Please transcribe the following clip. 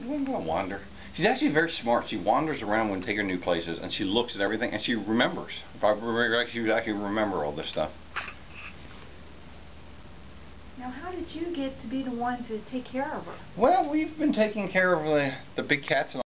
I'm gonna wander. She's actually very smart. She wanders around when taking new places, and she looks at everything, and she remembers. If I remember, she would actually remember all this stuff. Now, how did you get to be the one to take care of her? Well, we've been taking care of the, the big cats and